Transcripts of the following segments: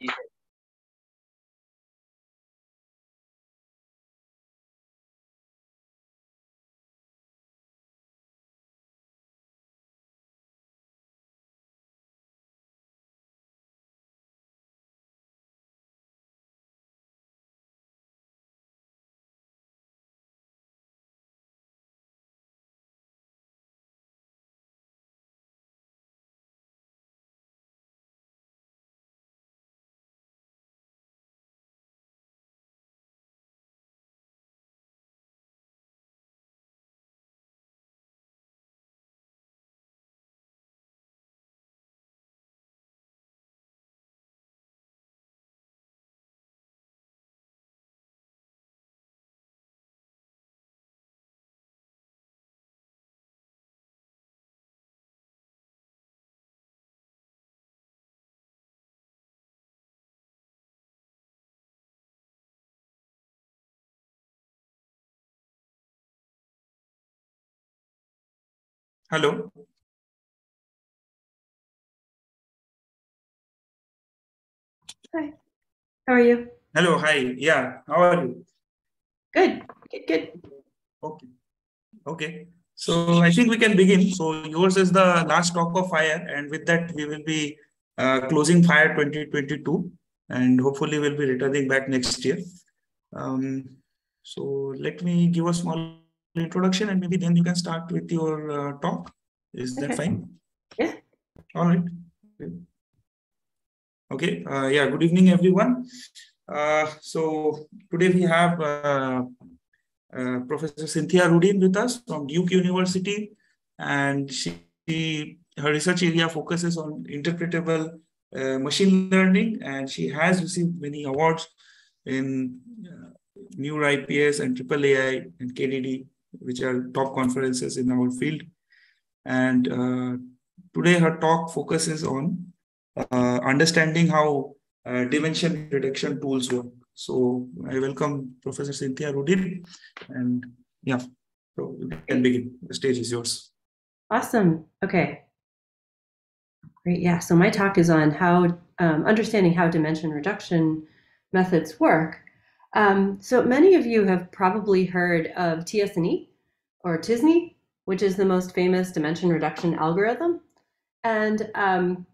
easy. Hello. Hi. How are you? Hello. Hi. Yeah. How are you? Good. Good. Good. Okay. Okay. So I think we can begin. So yours is the last talk of FIRE, and with that we will be uh, closing FIRE 2022, and hopefully we'll be returning back next year. Um, so let me give a small introduction, and maybe then you can start with your uh, talk. Is Okay. that fine? Yeah. All right. Okay. Uh, yeah. Good evening, everyone. Uh, so today we have uh, uh, Professor Cynthia Rudin with us from Duke University, and she her research area focuses on interpretable uh, machine learning, and she has received many awards in uh, NeurIPS and AAAI and KDD, which are top conferences in our field. And uh, today her talk focuses on uh, understanding how uh, dimension reduction tools work. So I welcome Professor Cynthia Rudin, and yeah, so you can begin. The stage is yours. Awesome. Okay. Great. Yeah. So my talk is on how um, understanding how dimension reduction methods work. Um, so many of you have probably heard of TSNE or TISNE, which is the most famous dimension reduction algorithm. And um,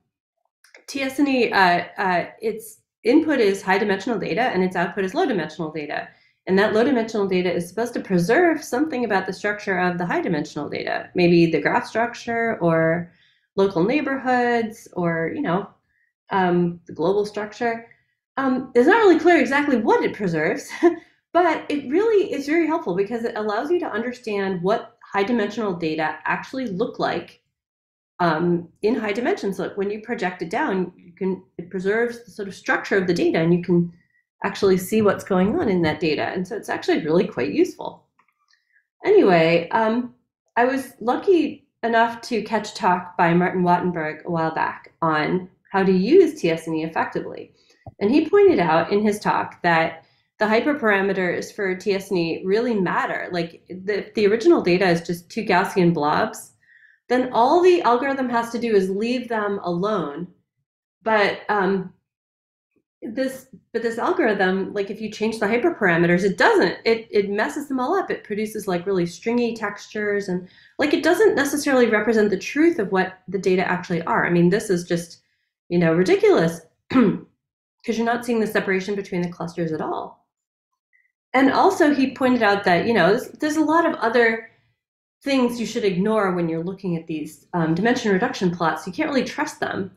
TSNE, uh, uh, its input is high dimensional data and its output is low dimensional data. And that low dimensional data is supposed to preserve something about the structure of the high dimensional data, maybe the graph structure or local neighborhoods or, you know, um, the global structure. Um, it's not really clear exactly what it preserves, but it really is very helpful because it allows you to understand what high dimensional data actually look like um, in high dimensions. So when you project it down, you can it preserves the sort of structure of the data, and you can actually see what's going on in that data. And so it's actually really quite useful. Anyway, um, I was lucky enough to catch a talk by Martin Wattenberg a while back on how to use TSNE effectively. And he pointed out in his talk that the hyperparameters for TSNE really matter. Like the, the original data is just two Gaussian blobs, then all the algorithm has to do is leave them alone. But um, this but this algorithm, like if you change the hyperparameters, it doesn't. It it messes them all up. It produces like really stringy textures and like it doesn't necessarily represent the truth of what the data actually are. I mean, this is just, you know, ridiculous because you're not seeing the separation between the clusters at all. And also he pointed out that, you know, there's, there's a lot of other things you should ignore when you're looking at these um, dimension reduction plots. You can't really trust them.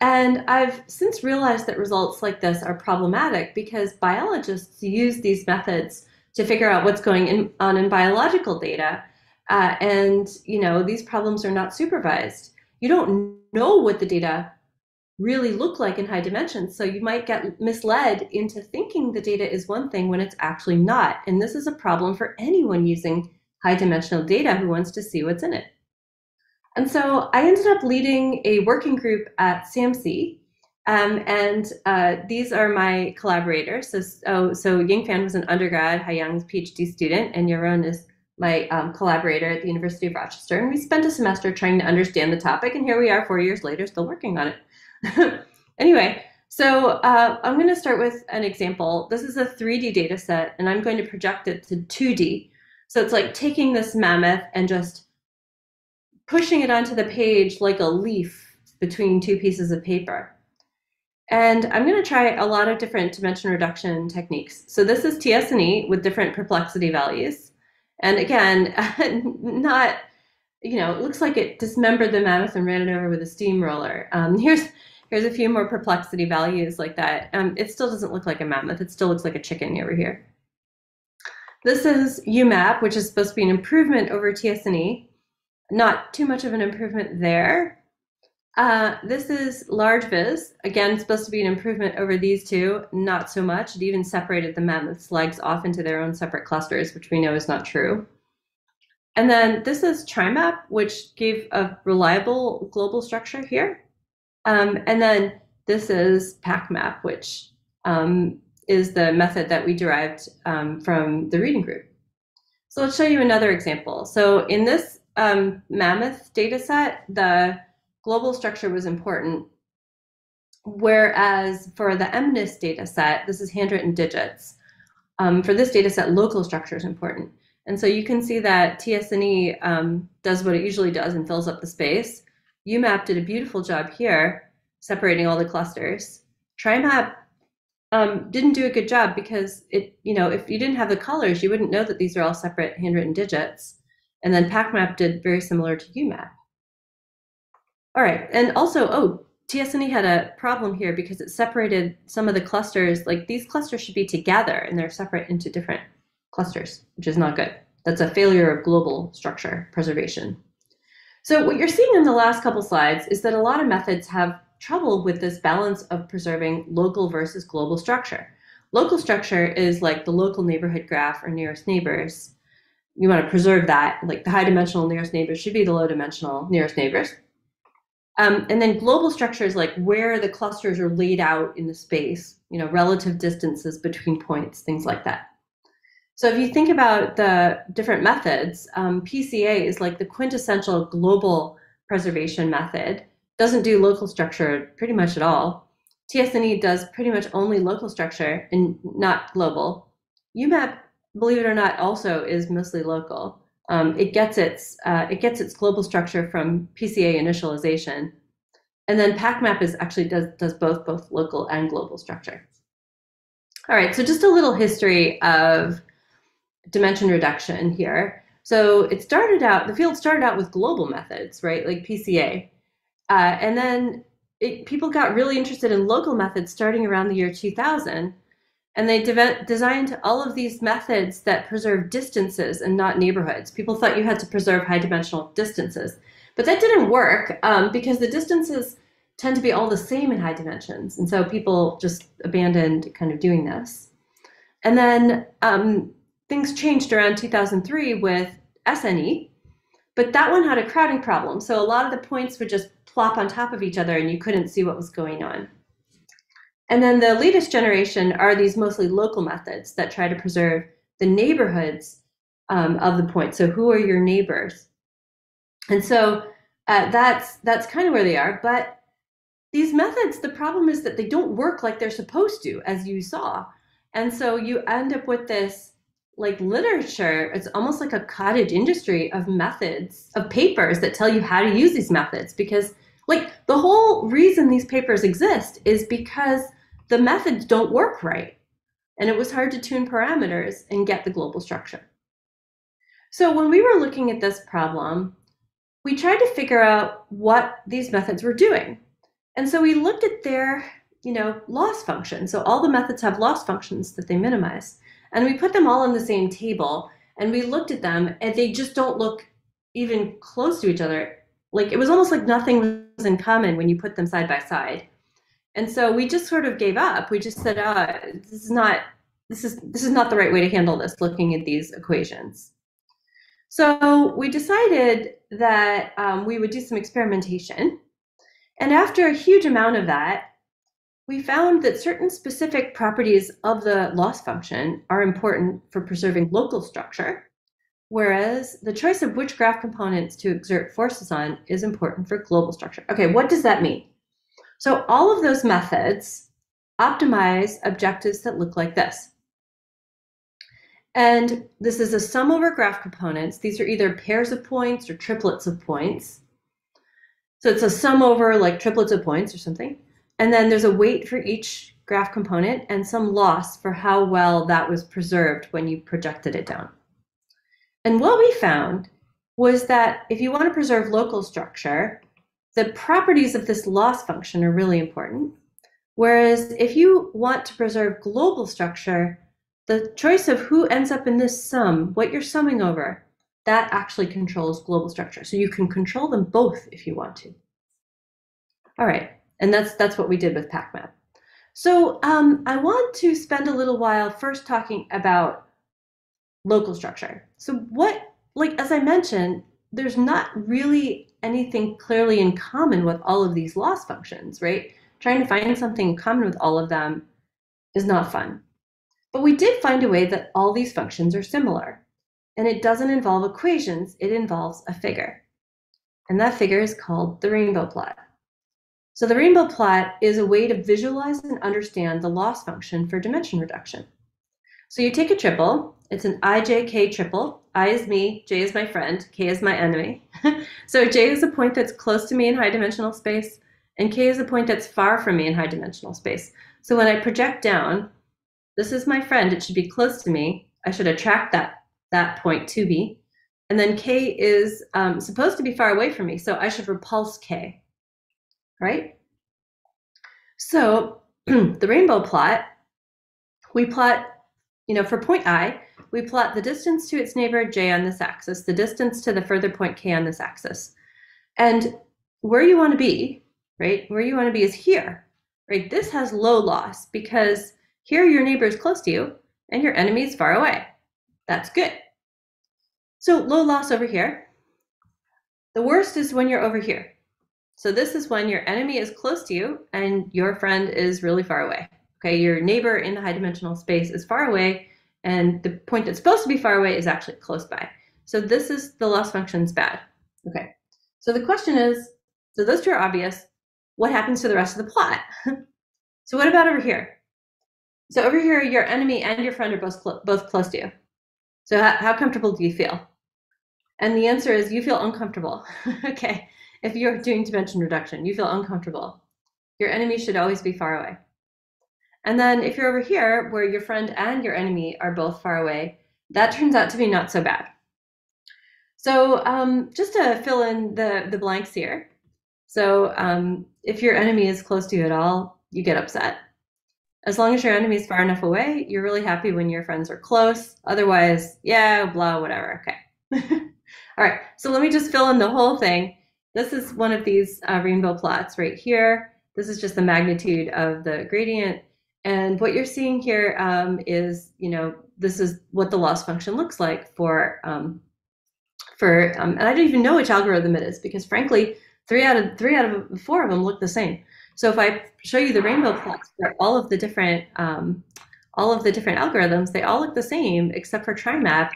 And I've since realized that results like this are problematic because biologists use these methods to figure out what's going in, on in biological data. Uh, and, you know, these problems are not supervised. You don't know what the data really look like in high dimensions. So you might get misled into thinking the data is one thing when it's actually not. And this is a problem for anyone using high dimensional data who wants to see what's in it. And so I ended up leading a working group at SAMSI. Um, and uh, these are my collaborators. So, so, so Yingfan was an undergrad, Haiyang's PhD student, and Yaron is my um, collaborator at the University of Rochester. And we spent a semester trying to understand the topic, and here we are four years later, still working on it. anyway, So uh, I'm going to start with an example. This is a 3D data set, and I'm going to project it to 2D. So it's like taking this mammoth and just pushing it onto the page like a leaf between two pieces of paper. And I'm going to try a lot of different dimension reduction techniques. So this is TSNE with different perplexity values. And again, not, you know, it looks like it dismembered the mammoth and ran it over with a steamroller. Um, here's here's a few more perplexity values like that. Um, it still doesn't look like a mammoth. It still looks like a chicken over here. This is UMAP, which is supposed to be an improvement over TSNE. Not too much of an improvement there. Uh, this is LargeVis. Again, supposed to be an improvement over these two. Not so much. It even separated the mammoth's legs off into their own separate clusters, which we know is not true. And then this is TriMap, which gave a reliable global structure here. Um, and then this is PacMap, which um, is the method that we derived um, from the reading group. So let's show you another example. So in this um, Mammoth data set, the global structure was important. Whereas for the MNIST data set, this is handwritten digits. Um, for this data set, local structure is important. And so you can see that TSNE um, does what it usually does and fills up the space. UMAP did a beautiful job here, separating all the clusters. TriMap um, didn't do a good job because it, you know, if you didn't have the colors, you wouldn't know that these are all separate handwritten digits. And then PacMap did very similar to UMAP. All right, and also, oh, TSNE had a problem here because it separated some of the clusters. Like these clusters should be together and they're separate into different clusters, which is not good. That's a failure of global structure preservation. So what you're seeing in the last couple slides is that a lot of methods have trouble with this balance of preserving local versus global structure. Local structure is like the local neighborhood graph or nearest neighbors. You want to preserve that, like the high dimensional nearest neighbors should be the low dimensional nearest neighbors. Um, and then global structure is like where the clusters are laid out in the space, you know, relative distances between points, things like that. So if you think about the different methods, um, PCA is like the quintessential global preservation method. Doesn't do local structure pretty much at all. TSNE does pretty much only local structure and not global. UMAP, believe it or not, also is mostly local. Um, it gets its uh, it gets its global structure from PCA initialization, and then PacMap is actually does does both both local and global structure. All right, so just a little history of dimension reduction here. So it started out, the field started out with global methods, right, like PCA. Uh, and then it, people got really interested in local methods starting around the year 2000. And they de designed all of these methods that preserve distances and not neighborhoods. People thought you had to preserve high dimensional distances. But that didn't work um, because the distances tend to be all the same in high dimensions. And so people just abandoned kind of doing this. And then um, things changed around 2003 with SNE, but that one had a crowding problem. So a lot of the points would just plop on top of each other and you couldn't see what was going on. And then the latest generation are these mostly local methods that try to preserve the neighborhoods um, of the point. So who are your neighbors? And so uh, that's that's kind of where they are. But these methods, the problem is that they don't work like they're supposed to, as you saw. And so you end up with this like literature it's almost like a cottage industry of methods of papers that tell you how to use these methods because like the whole reason these papers exist is because the methods don't work right. And it was hard to tune parameters and get the global structure. So when we were looking at this problem we tried to figure out what these methods were doing. And so we looked at their you know loss function. So all the methods have loss functions that they minimize and we put them all on the same table and we looked at them and they just don't look even close to each other. Like it was almost like nothing was in common when you put them side by side. And so we just sort of gave up. We just said, uh, this is not this is this is not the right way to handle this looking at these equations. So we decided that um, we would do some experimentation. And after a huge amount of that, we found that certain specific properties of the loss function are important for preserving local structure, whereas the choice of which graph components to exert forces on is important for global structure. Okay, what does that mean? So all of those methods optimize objectives that look like this. And this is a sum over graph components. These are either pairs of points or triplets of points. So it's a sum over like triplets of points or something. And then there's a weight for each graph component and some loss for how well that was preserved when you projected it down. And what we found was that if you want to preserve local structure, the properties of this loss function are really important. Whereas if you want to preserve global structure, the choice of who ends up in this sum, what you're summing over, that actually controls global structure. So you can control them both if you want to. All right, and that's that's what we did with PacMap. So um, I want to spend a little while first talking about local structure. So what, like as I mentioned, there's not really anything clearly in common with all of these loss functions, right? Trying to find something in common with all of them is not fun. But we did find a way that all these functions are similar. And it doesn't involve equations, it involves a figure. And that figure is called the rainbow plot. So the rainbow plot is a way to visualize and understand the loss function for dimension reduction. So you take a triple, it's an ijk triple. I is me, j is my friend, k is my enemy. so j is a point that's close to me in high dimensional space, and k is a point that's far from me in high dimensional space. So when I project down, this is my friend, it should be close to me. I should attract that, that point to me. And then K is um, supposed to be far away from me, so I should repulse K, right? So the rainbow plot, we plot, you know, for point I, we plot the distance to its neighbor J on this axis, the distance to the further point K on this axis. And where you want to be, right, where you want to be is here, right? This has low loss because here, your neighbor is close to you and your enemy is far away. That's good. So low loss over here. The worst is when you're over here. So this is when your enemy is close to you and your friend is really far away. Okay, your neighbor in the high dimensional space is far away and the point that's supposed to be far away is actually close by. So this is the loss function's bad. Okay, so the question is, so those two are obvious. What happens to the rest of the plot? so what about over here? So over here, your enemy and your friend are both cl both close to you. So how, how comfortable do you feel? And the answer is you feel uncomfortable. okay, if you're doing dimension reduction, you feel uncomfortable. Your enemy should always be far away. And then if you're over here, where your friend and your enemy are both far away, that turns out to be not so bad. So um, just to fill in the, the blanks here. So um, if your enemy is close to you at all, you get upset. As long as your enemy is far enough away, you're really happy when your friends are close. Otherwise, yeah, blah, whatever. Okay. All right, so let me just fill in the whole thing. This is one of these uh, rainbow plots right here. This is just the magnitude of the gradient. And what you're seeing here um, is, you know, this is what the loss function looks like for, um, for um, and I don't even know which algorithm it is because frankly, three out of three out of four of them look the same. So if I show you the rainbow plots for all of the different um, all of the different algorithms, they all look the same except for TriMap,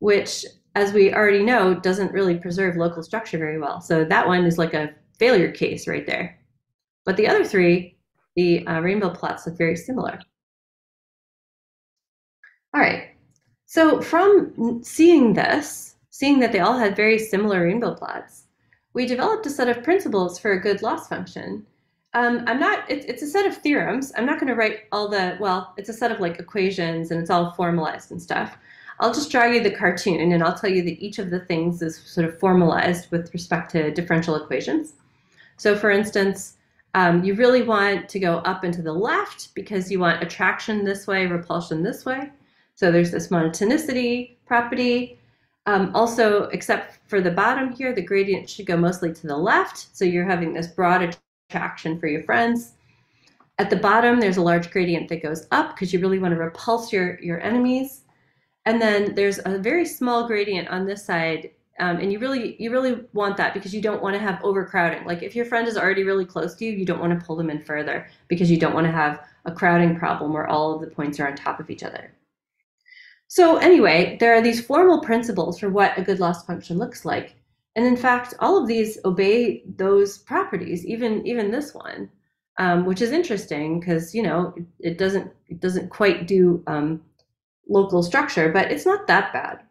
which, as we already know, doesn't really preserve local structure very well. So that one is like a failure case right there. But the other three, the uh, rainbow plots look very similar. All right, so from seeing this, seeing that they all had very similar rainbow plots, we developed a set of principles for a good loss function um, I'm not, it's, it's a set of theorems. I'm not going to write all the, well, it's a set of like equations and it's all formalized and stuff. I'll just draw you the cartoon and I'll tell you that each of the things is sort of formalized with respect to differential equations. So for instance, um, you really want to go up and to the left because you want attraction this way, repulsion this way. So there's this monotonicity property. Um, also, except for the bottom here, the gradient should go mostly to the left. So you're having this broad attraction for your friends. At the bottom, there's a large gradient that goes up because you really want to repulse your, your enemies. And then there's a very small gradient on this side. Um, and you really you really want that because you don't want to have overcrowding. Like if your friend is already really close to you, you don't want to pull them in further because you don't want to have a crowding problem where all of the points are on top of each other. So anyway, there are these formal principles for what a good loss function looks like. And in fact, all of these obey those properties, even, even this one. um, which is interesting because you know it, it, doesn't it doesn't quite do um, local structure, but it's not that bad.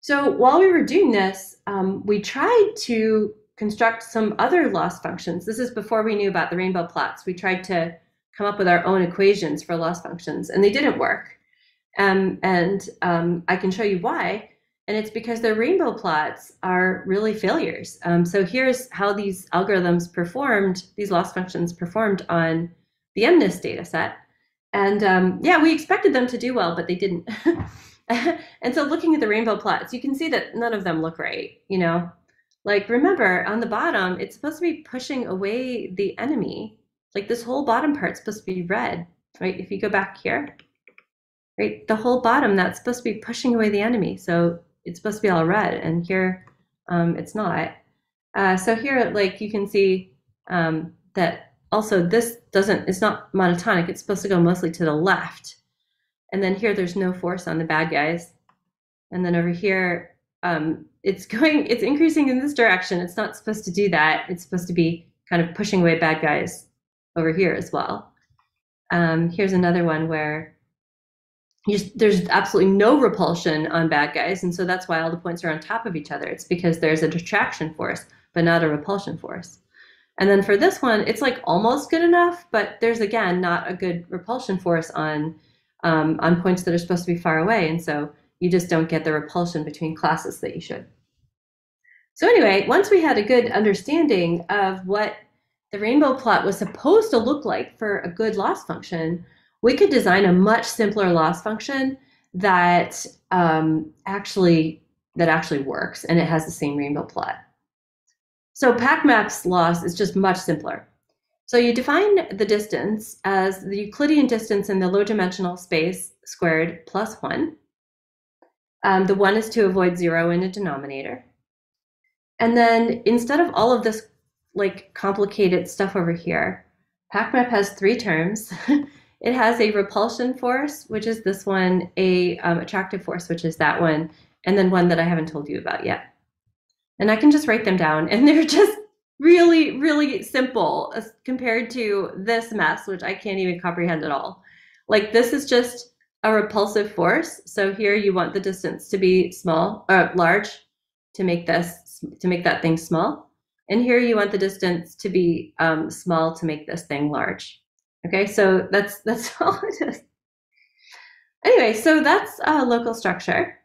So while we were doing this, um, we tried to construct some other loss functions. This is before we knew about the rainbow plots. We tried to come up with our own equations for loss functions, and they didn't work. Um, and um, I can show you why. And it's because their rainbow plots are really failures. Um, so here's how these algorithms performed, these loss functions performed on the MNIST data set. And um, yeah, we expected them to do well, but they didn't. and so looking at the rainbow plots, you can see that none of them look right, you know? Like remember on the bottom, it's supposed to be pushing away the enemy. Like this whole bottom part's supposed to be red, right? If you go back here, right? The whole bottom, that's supposed to be pushing away the enemy. So it's supposed to be all red and here um, it's not. Uh, so here, like you can see um, that also this doesn't, it's not monotonic. It's supposed to go mostly to the left. And then here, there's no force on the bad guys. And then over here, um, it's going, it's increasing in this direction. It's not supposed to do that. It's supposed to be kind of pushing away bad guys over here as well. Um, here's another one where there's absolutely no repulsion on bad guys, and so that's why all the points are on top of each other. It's because there's a attraction force, but not a repulsion force. And then for this one, it's like almost good enough, but there's again not a good repulsion force on um, on points that are supposed to be far away, and so you just don't get the repulsion between classes that you should. So anyway, once we had a good understanding of what the rainbow plot was supposed to look like for a good loss function, we could design a much simpler loss function that um, actually that actually works and it has the same rainbow plot. So PacMap's loss is just much simpler. So you define the distance as the Euclidean distance in the low dimensional space squared plus one. Um, the one is to avoid zero in a denominator. And then instead of all of this like complicated stuff over here, PacMap has three terms. It has a repulsion force, which is this one, a um, attractive force, which is that one, and then one that I haven't told you about yet. And I can just write them down, and they're just really, really simple compared to this mess, which I can't even comprehend at all. Like this is just a repulsive force. So here you want the distance to be small or uh, large to make this to make that thing small. And here you want the distance to be um, small to make this thing large. Okay, so that's that's all it is. Anyway, so that's uh, local structure.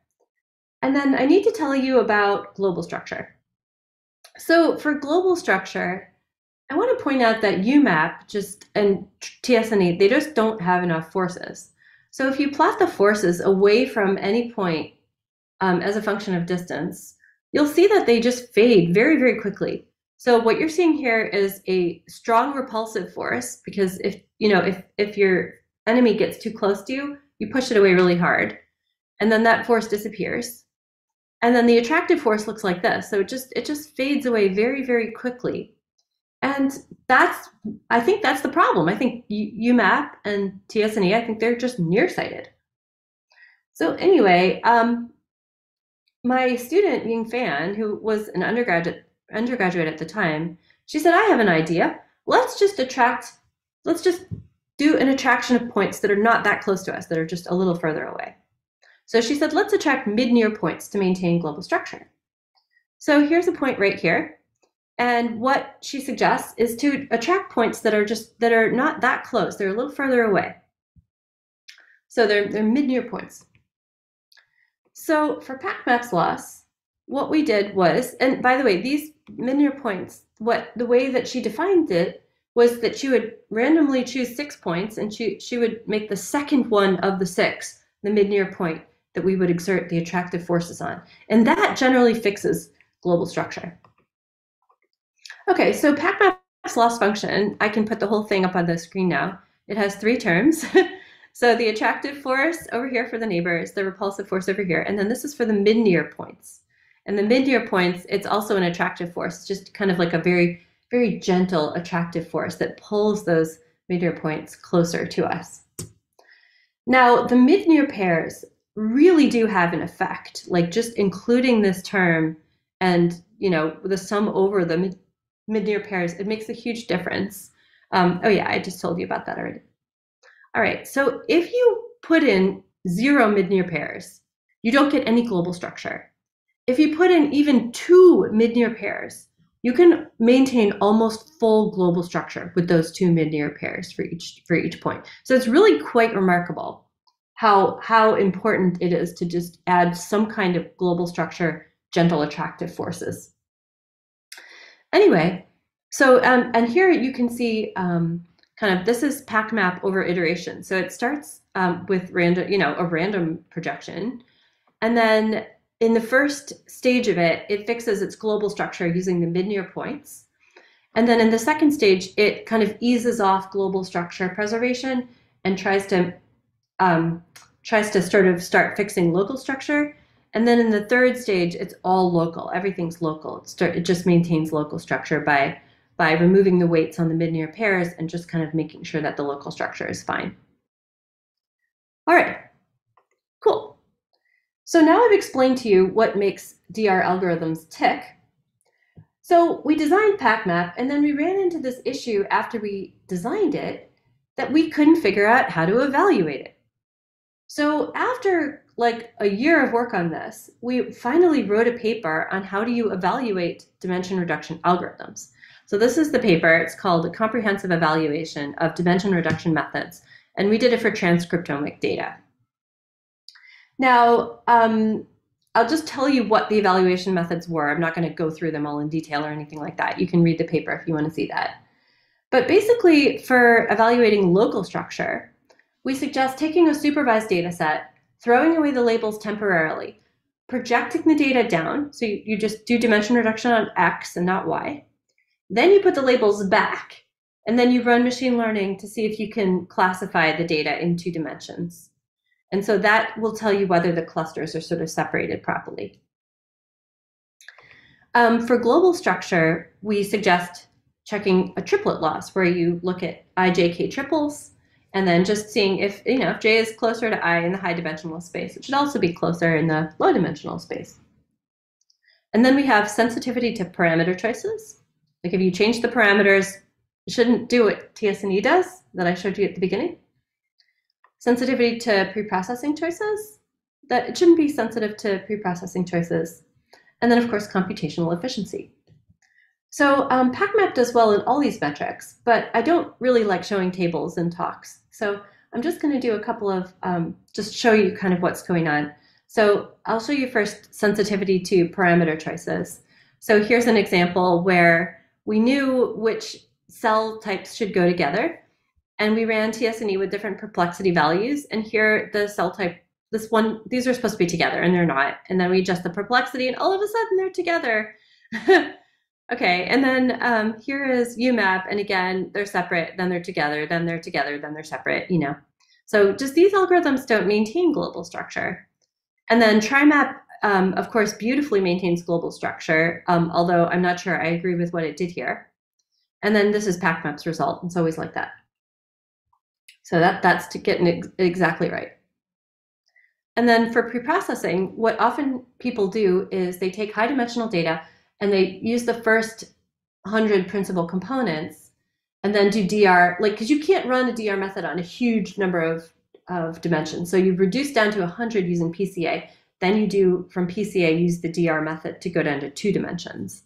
And then I need to tell you about global structure. So for global structure, I want to point out that UMAP just and TSNE, they just don't have enough forces. So if you plot the forces away from any point um, as a function of distance, you'll see that they just fade very, very quickly. So what you're seeing here is a strong repulsive force because if you know if if your enemy gets too close to you, you push it away really hard, and then that force disappears. And then the attractive force looks like this. So it just it just fades away very very quickly. And that's I think that's the problem. I think UMAP and TSNE, I think they're just nearsighted. So anyway, um, my student Ying Fan, who was an undergraduate undergraduate at the time, she said, I have an idea. Let's just attract, let's just do an attraction of points that are not that close to us, that are just a little further away. So she said, let's attract mid-near points to maintain global structure. So here's a point right here. And what she suggests is to attract points that are just, that are not that close. They're a little further away. So they're, they're mid-near points. So for PacMap's loss, what we did was, and by the way, these mid-near points, what the way that she defined it was that she would randomly choose six points and she, she would make the second one of the six the mid-near point that we would exert the attractive forces on. And that generally fixes global structure. Okay, so PacMap's loss function, I can put the whole thing up on the screen now. It has three terms. so the attractive force over here for the neighbors, the repulsive force over here, and then this is for the mid-near points. And the mid-near points, it's also an attractive force, just kind of like a very, very gentle attractive force that pulls those mid-near points closer to us. Now, the mid-near pairs really do have an effect, like just including this term and, you know, the sum over the mid-near pairs, it makes a huge difference. Um, oh yeah, I just told you about that already. All right, so if you put in zero mid-near pairs, you don't get any global structure. If you put in even two mid-near pairs, you can maintain almost full global structure with those two mid-near pairs for each for each point. So it's really quite remarkable how how important it is to just add some kind of global structure, gentle attractive forces. Anyway, so um, and here you can see um, kind of this is PacMap over iteration. So it starts um, with random, you know, a random projection, and then in the first stage of it, it fixes its global structure using the mid-near points. And then in the second stage, it kind of eases off global structure preservation and tries to um, tries to sort of start fixing local structure. And then in the third stage, it's all local. Everything's local. It, start, it just maintains local structure by by removing the weights on the mid-near pairs and just kind of making sure that the local structure is fine. All right, cool. So now I've explained to you what makes DR algorithms tick. So we designed PacMap and then we ran into this issue after we designed it that we couldn't figure out how to evaluate it. So after like a year of work on this, we finally wrote a paper on how do you evaluate dimension reduction algorithms. So this is the paper. It's called a comprehensive evaluation of dimension reduction methods. And we did it for transcriptomic data. Now, um, I'll just tell you what the evaluation methods were. I'm not going to go through them all in detail or anything like that. You can read the paper if you want to see that. But basically, for evaluating local structure, we suggest taking a supervised data set, throwing away the labels temporarily, projecting the data down. So you, you just do dimension reduction on X and not Y. Then you put the labels back, and then you run machine learning to see if you can classify the data in two dimensions. And so that will tell you whether the clusters are sort of separated properly. Um, for global structure, we suggest checking a triplet loss where you look at ijk triples and then just seeing if, you know, if j is closer to i in the high dimensional space. It should also be closer in the low dimensional space. And then we have sensitivity to parameter choices. Like if you change the parameters, you shouldn't do what TSNE does that I showed you at the beginning. Sensitivity to preprocessing choices, that it shouldn't be sensitive to preprocessing choices. And then of course, computational efficiency. So um, PacMap does well in all these metrics, but I don't really like showing tables in talks. So I'm just going to do a couple of, um, just show you kind of what's going on. So I'll show you first sensitivity to parameter choices. So here's an example where we knew which cell types should go together. And we ran TSNE with different perplexity values. And here the cell type, this one, these are supposed to be together and they're not. And then we adjust the perplexity and all of a sudden they're together. okay, and then um, here is UMAP. And again, they're separate, then they're together, then they're together, then they're separate, you know. So just these algorithms don't maintain global structure. And then TriMap um, of course, beautifully maintains global structure, um, although I'm not sure I agree with what it did here. And then this is PacMap's result. It's always like that. So that, that's to get ex exactly right. And then for preprocessing, what often people do is they take high dimensional data and they use the first 100 principal components and then do DR, like, because you can't run a DR method on a huge number of, of dimensions. So you reduce down to 100 using PCA. Then you do from PCA use the DR method to go down to two dimensions.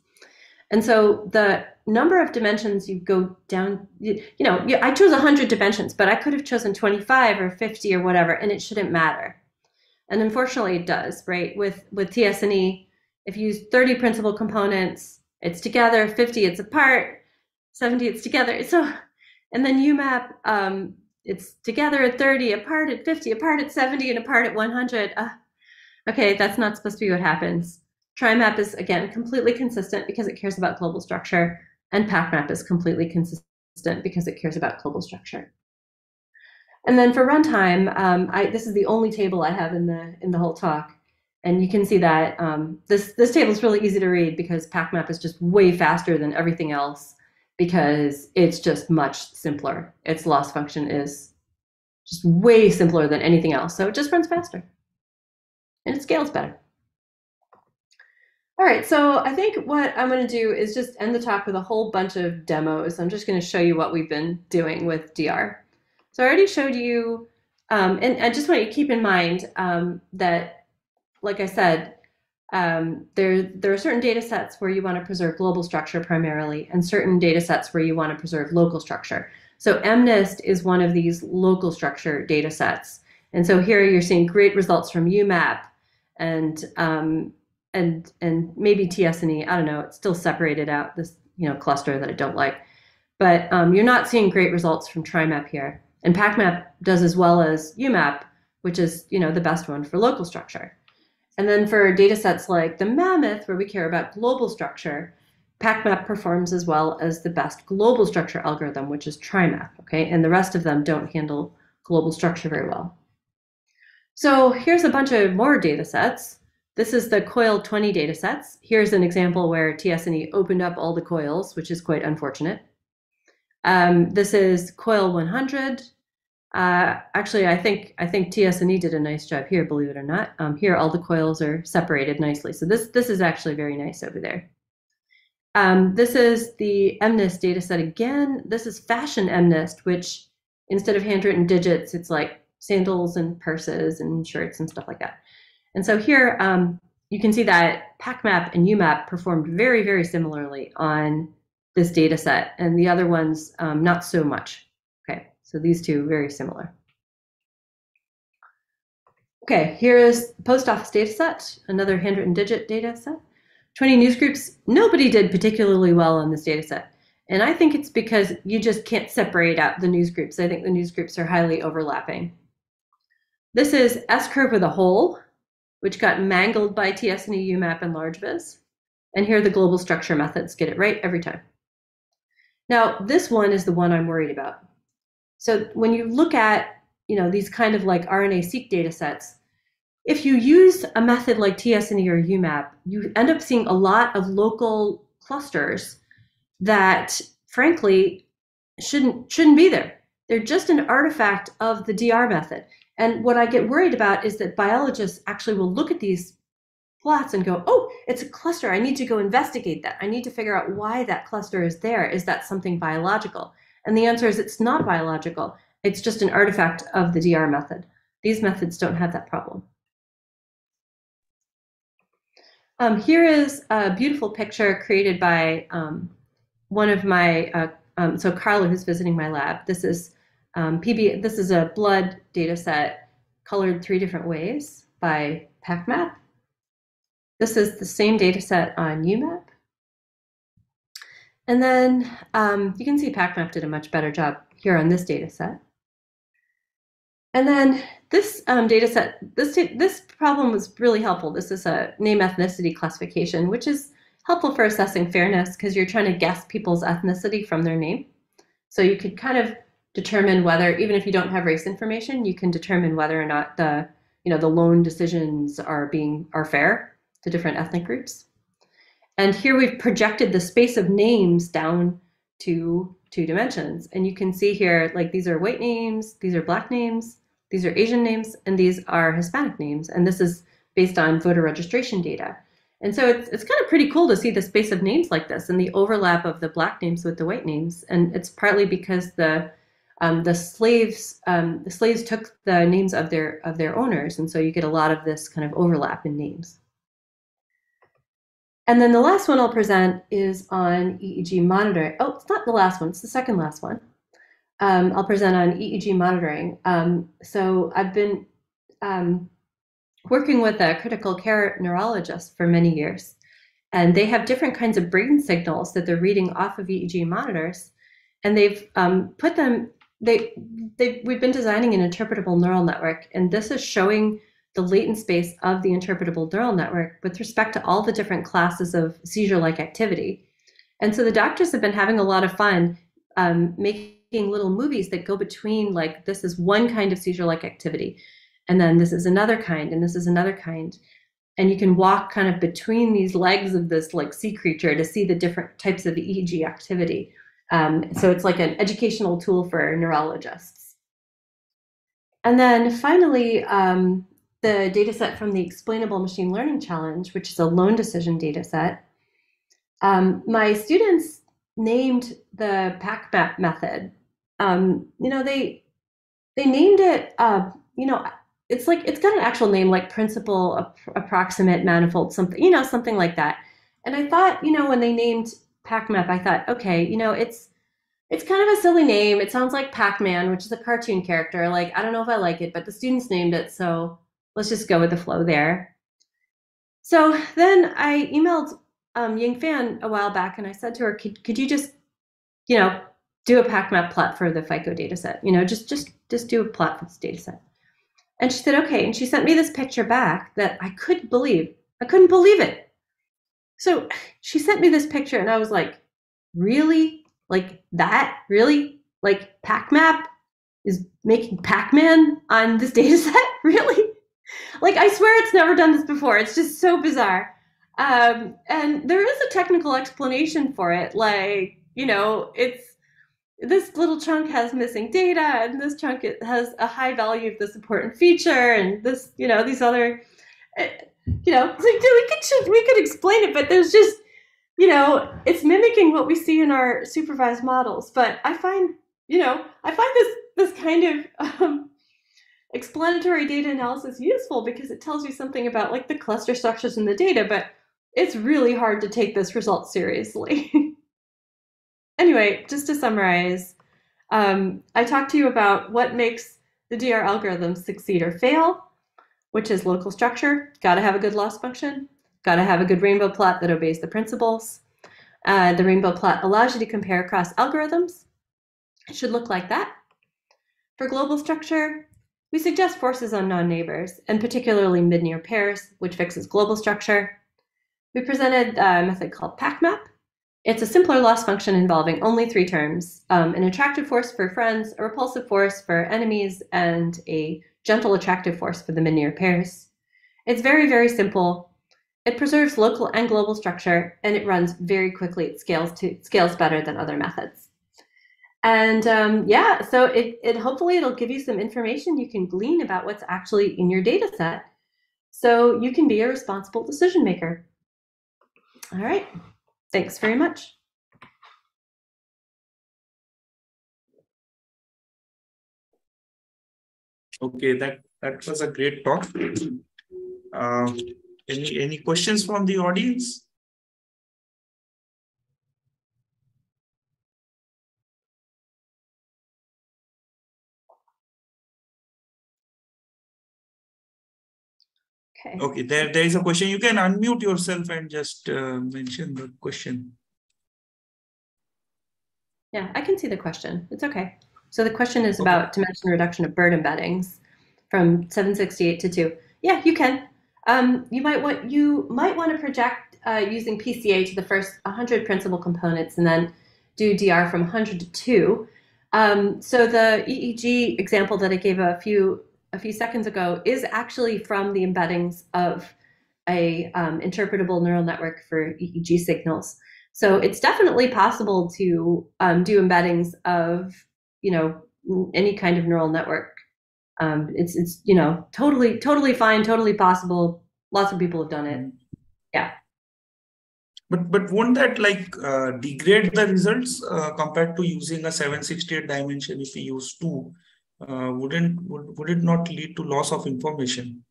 And so the number of dimensions you go down, you, you know, I chose 100 dimensions, but I could have chosen 25 or 50 or whatever, and it shouldn't matter. And unfortunately, it does, right? With with TSNE, if you use 30 principal components, it's together. 50, it's apart. 70, it's together. So, and then UMAP, um, it's together at 30, apart at 50, apart at 70, and apart at 100. Uh, Okay, that's not supposed to be what happens. TriMap is, again, completely consistent because it cares about global structure, and PacMap is completely consistent because it cares about global structure. And then for runtime, um, I, this is the only table I have in the in the whole talk, and you can see that um, this this table is really easy to read because PacMap is just way faster than everything else because it's just much simpler. Its loss function is just way simpler than anything else, so it just runs faster and it scales better. All right, so I think what I'm going to do is just end the talk with a whole bunch of demos. I'm just going to show you what we've been doing with DR. So I already showed you, um, and I just want you to keep in mind um, that, like I said, um, there, there are certain data sets where you want to preserve global structure primarily, and certain data sets where you want to preserve local structure. So MNIST is one of these local structure data sets. And so here you're seeing great results from UMAP and um, and and maybe TSNE. I don't know. It's still separated out this you know cluster that I don't like, but um, you're not seeing great results from TriMap here. And PacMap does as well as UMAP, which is you know the best one for local structure. And then for data sets like the Mammoth, where we care about global structure, PacMap performs as well as the best global structure algorithm, which is TriMap. Okay, and the rest of them don't handle global structure very well. So here's a bunch of more data sets. This is the COIL 20 data sets. Here's an example where TSNE opened up all the coils, which is quite unfortunate. Um, this is COIL 100. Uh, actually, I think I think TSNE did a nice job here, believe it or not. Um, here, all the coils are separated nicely. So this, this is actually very nice over there. Um, this is the MNIST data set again. This is fashion MNIST, which instead of handwritten digits, it's like sandals and purses and shirts and stuff like that. And so here um, you can see that PacMap and UMAP performed very, very similarly on this data set, and the other ones um, not so much. So these two very similar. Okay, here is post office data set, another handwritten digit data set. 20 news groups, nobody did particularly well on this data set. And I think it's because you just can't separate out the news groups. I think the news groups are highly overlapping. This is S-curve with a hole, which got mangled by TSNE, UMAP, and LargeVis. And here the global structure methods get it right every time. Now, this one is the one I'm worried about. So when you look at you know, these kind of like RNA-seq data sets, if you use a method like TSNE or UMAP, you end up seeing a lot of local clusters that frankly shouldn't shouldn't be there. They're just an artifact of the DR method. And what I get worried about is that biologists actually will look at these plots and go, oh, it's a cluster. I need to go investigate that. I need to figure out why that cluster is there. Is that something biological? And the answer is it's not biological. It's just an artifact of the DR method. These methods don't have that problem. Um, here is a beautiful picture created by um, one of my, uh, um, so Carla, who's visiting my lab. This is um, PB, this is a blood data set colored three different ways by PacMap. This is the same data set on UMAP. And then um, you can see PacMap did a much better job here on this data set. And then this um, data set, this, this problem was really helpful. This is a name ethnicity classification, which is helpful for assessing fairness because you're trying to guess people's ethnicity from their name. So you could kind of determine whether, even if you don't have race information, you can determine whether or not the, you know, the loan decisions are being are fair to different ethnic groups. And here we've projected the space of names down to two dimensions. And you can see here, like these are white names, these are black names, these are Asian names, and these are Hispanic names. And this is based on voter registration data. And so it's, it's kind of pretty cool to see the space of names like this and the overlap of the black names with the white names. And it's partly because the um, the slaves um, the slaves took the names of their of their owners, and so you get a lot of this kind of overlap in names. And then the last one I'll present is on EEG monitoring. Oh, it's not the last one; it's the second last one. Um, I'll present on EEG monitoring. Um, so I've been um, working with a critical care neurologist for many years, and they have different kinds of brain signals that they're reading off of EEG monitors, and they've um, put them they, they we've been designing an interpretable neural network, and this is showing the latent space of the interpretable neural network with respect to all the different classes of seizure-like activity. And so the doctors have been having a lot of fun um, making little movies that go between like this is one kind of seizure-like activity, and then this is another kind, and this is another kind. And you can walk kind of between these legs of this like sea creature to see the different types of EEG activity. Um, so it's like an educational tool for neurologists. And then finally, um, the data set from the Explainable Machine Learning Challenge, which is a loan decision data set, um, my students named the PacMap method. Um, you know, they they named it. Uh, you know, it's like it's got an actual name like principal approximate manifold something. You know, something like that. And I thought, you know, when they named PacMap, I thought, okay, you know, it's it's kind of a silly name. It sounds like Pac-Man, which is a cartoon character. Like, I don't know if I like it, but the students named it, so let's just go with the flow there. So then I emailed um, Ying Fan a while back, and I said to her, could, could you just, you know, do a PacMap plot for the FICO data set? You know, just just just do a plot for this data set. And she said, okay. And she sent me this picture back that I couldn't believe. I couldn't believe it. So she sent me this picture, and I was like, really? Like that, really? Like PacMap is making Pac-Man on this data set? really? Like I swear it's never done this before. It's just so bizarre. Um, and there is a technical explanation for it. Like, you know, it's this little chunk has missing data and this chunk it has a high value of this important feature and this, you know, these other, eh, you know, we could, we could explain it, but there's just, you know, it's mimicking what we see in our supervised models. But I find, you know, I find this this kind of um, explanatory data analysis useful because it tells you something about like the cluster structures in the data. But it's really hard to take this result seriously. anyway, just to summarize, um, I talked to you about what makes the DR algorithm succeed or fail, which is local structure. Got to have a good loss function. Got to have a good rainbow plot that obeys the principles. Uh, the rainbow plot allows you to compare across algorithms. It should look like that. For global structure, we suggest forces on non-neighbors, and particularly mid-near pairs, which fixes global structure. We presented a method called PacMap. It's a simpler loss function involving only three terms, um, an attractive force for friends, a repulsive force for enemies, and a gentle attractive force for the mid-near pairs. It's very, very simple. It preserves local and global structure, and it runs very quickly. It scales to scales better than other methods. And um, yeah, so it, it hopefully it'll give you some information you can glean about what's actually in your data set, so you can be a responsible decision maker. All right, thanks very much. Okay, that that was a great talk. Uh, any, any questions from the audience? Okay. Okay, there, there is a question. You can unmute yourself and just uh, mention the question. Yeah, I can see the question. It's okay. So the question is okay. about dimension reduction of BERT embeddings from 768 to 2. Yeah, you can. Um, you might want you might want to project uh, using PCA to the first 100 principal components and then do DR from 100 to 2. Um, so the EEG example that I gave a few a few seconds ago is actually from the embeddings of a um, interpretable neural network for EEG signals. So it's definitely possible to um, do embeddings of you know any kind of neural network um, it's it's you know totally totally fine, totally possible. Lots of people have done it. Yeah. But but won't that like uh, degrade the results uh, compared to using a 768 dimension if we use two? Uh, wouldn't would, would it not lead to loss of information?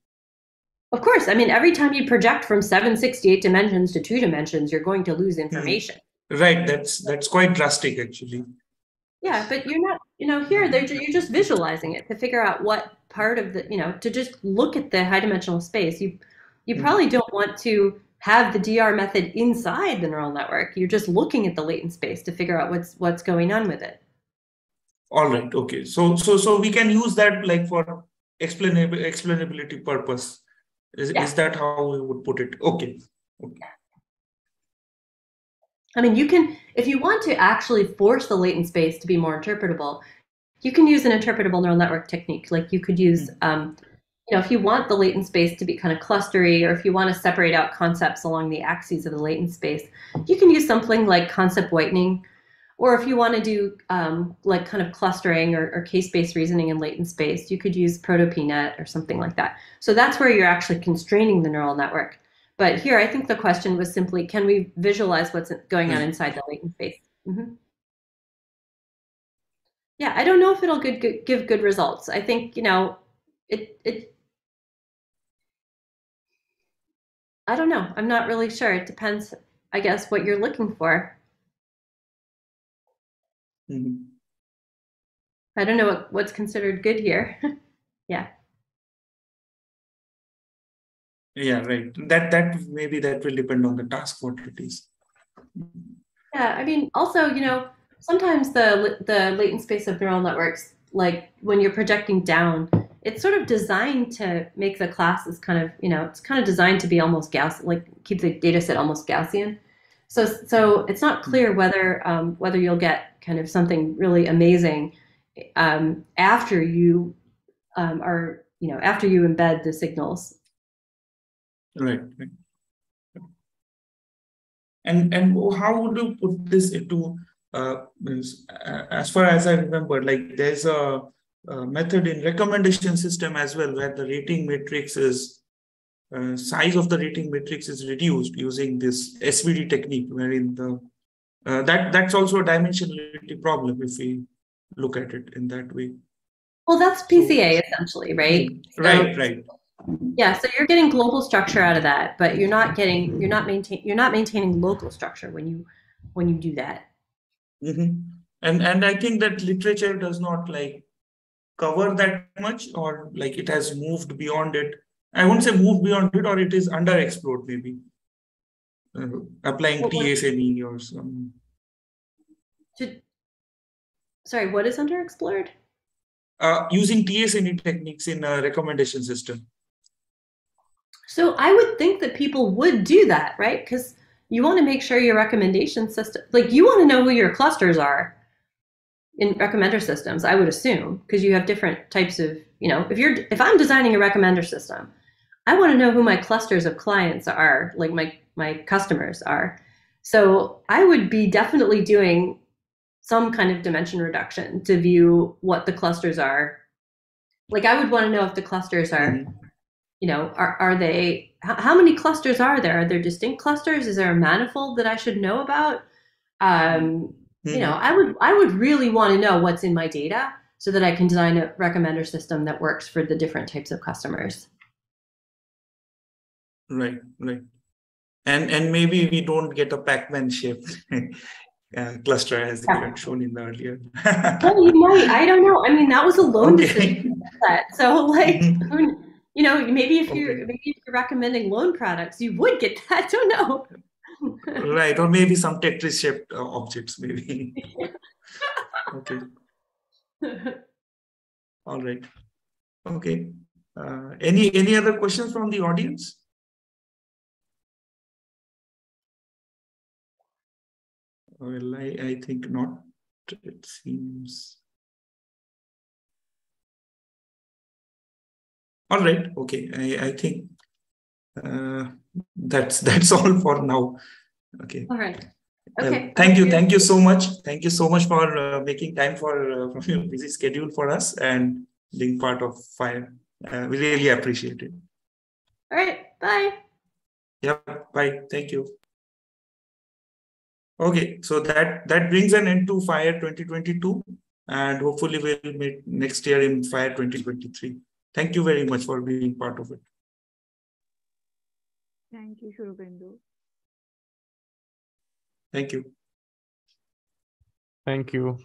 Of course. I mean, every time you project from 768 dimensions to two dimensions, you're going to lose hmm. information. Right. That's that's quite drastic, actually. Yeah, but you're not, you know, here they're you're just visualizing it to figure out what part of the, you know, to just look at the high dimensional space. You you mm-hmm. probably don't want to have the DR method inside the neural network. You're just looking at the latent space to figure out what's what's going on with it. All right. Okay. So so so we can use that like for explainability explainability purpose. Is, yeah. is that how we would put it? Okay. Okay. I mean, you can, if you want to actually force the latent space to be more interpretable, you can use an interpretable neural network technique. Like you could use, hmm. um, you know, if you want the latent space to be kind of clustery, or if you want to separate out concepts along the axes of the latent space, you can use something like concept whitening, or if you want to do um, like kind of clustering or, or case-based reasoning in latent space, you could use proto-pnet or something like that. So that's where you're actually constraining the neural network. But here, I think the question was simply, can we visualize what's going on inside the latent space? Mm -hmm. Yeah, I don't know if it'll good, good, give good results. I think, you know, it, it, I don't know. I'm not really sure. It depends, I guess, what you're looking for. Mm -hmm. I don't know what, what's considered good here. yeah. Yeah, right. That that maybe that will depend on the task what it is. Yeah, I mean, also, you know, sometimes the the latent space of neural networks, like when you're projecting down, it's sort of designed to make the classes kind of, you know, it's kind of designed to be almost Gaussian, like keep the data set almost Gaussian. So so it's not clear whether um, whether you'll get kind of something really amazing um, after you um, are, you know, after you embed the signals Right. And and how would you put this into uh, as far as I remember, like there's a, a, method in recommendation system as well where the rating matrix is uh, size of the rating matrix is reduced using this SVD technique, wherein the uh, that that's also a dimensionality problem if we look at it in that way. Well, that's PCA essentially, right? Right, so, right yeah so you're getting global structure out of that but you're not getting you're not maintain you're not maintaining local structure when you when you do that mm-hmm. and and i think that literature does not like cover that much or like it has moved beyond it i won't say moved beyond it or it is underexplored maybe. Uh, applying well, tsne or some to, sorry what is underexplored uh, using tsne techniques in a recommendation system. So I would think that people would do that, right? Because you want to make sure your recommendation system, like you want to know who your clusters are in recommender systems, I would assume, because you have different types of, you know, if you're, if I'm designing a recommender system, I want to know who my clusters of clients are, like my, my customers are. So I would be definitely doing some kind of dimension reduction to view what the clusters are. Like I would want to know if the clusters are mm-hmm you know, are, are they, how, many clusters are there? Are there distinct clusters? Is there a manifold that I should know about? Um, mm-hmm. You know, mm-hmm. I would, I would really want to know what's in my data so that I can design a recommender system that works for the different types of customers. Right, right. And, and maybe we don't get a Pac-Man shaped uh, cluster as yeah. had shown in the earlier. well, you might. I don't know. I mean, that was a loan okay. decision. So, like, mm-hmm you know, maybe if you're okay. maybe if you're recommending loan products, you would get that. I don't know. right, or maybe some Tetris shaped uh, objects, maybe. okay. All right. Okay. Uh, any any other questions from the audience? Well, I, I think not. It seems. All right. Okay. I, I think uh, that's that's all for now. Okay. All right. Okay. Thank you. Thank you so much. Thank you so much for uh, making time for uh, from your busy schedule for us and being part of Fire. Uh, we really appreciate it. All right. Bye. Yeah. Bye. Thank you. Okay. So that that brings an end to Fire 2022, and hopefully we'll meet next year in Fire 2023. Thank you very much for being part of it. Thank you, Shurbendu. Thank you. Thank you.